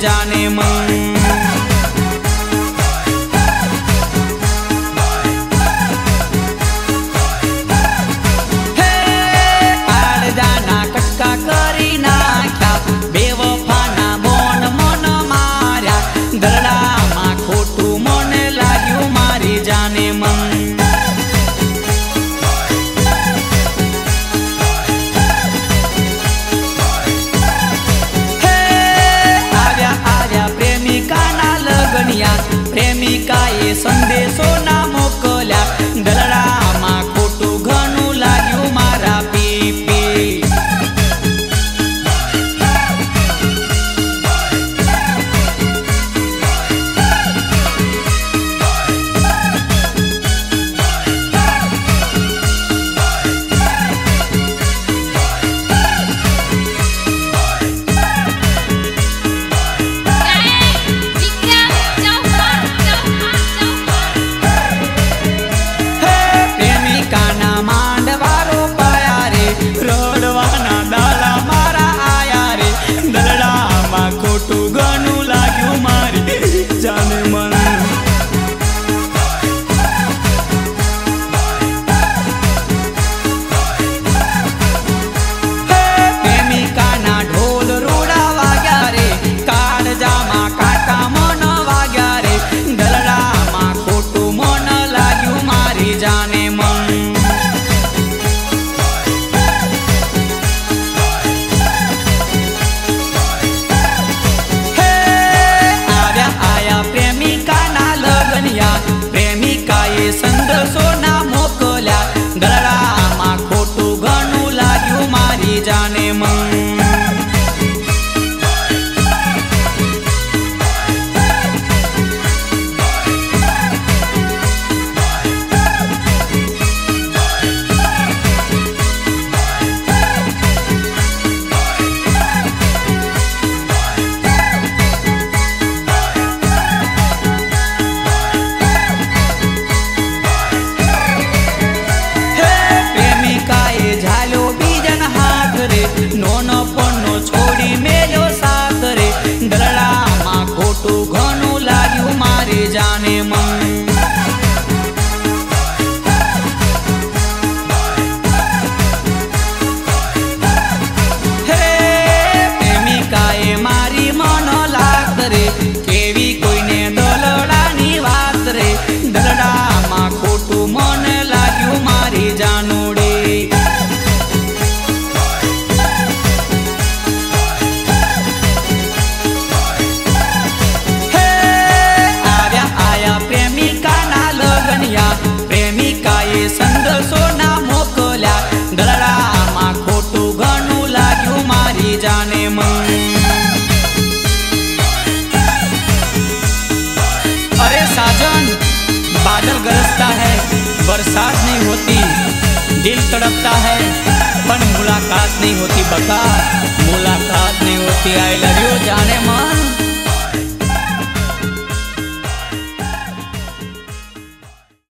जाने मन जाने मन तड़पता है। पर मुलाकात नहीं होती बका। मुलाकात नहीं होती आई लग